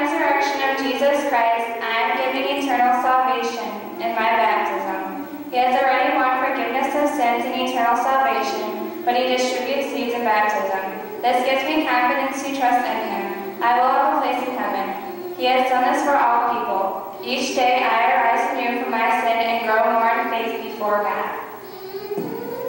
resurrection of Jesus Christ, I am given eternal salvation in my baptism. He has already won forgiveness of sins and eternal salvation, but he distributes seeds in baptism. This gives me confidence to trust in him. I will have a place in heaven. He has done this for all people. Each day I arise anew from my sin and grow more in faith before God.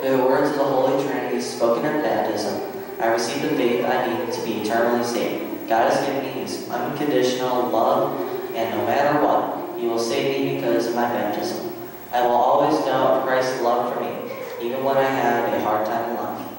May the words of the Holy Trinity spoken at baptism, I receive the faith I need to be eternally saved. God has given me his unconditional love, and no matter what, he will save me because of my baptism. I will always know of Christ's love for me, even when I have a hard time in life.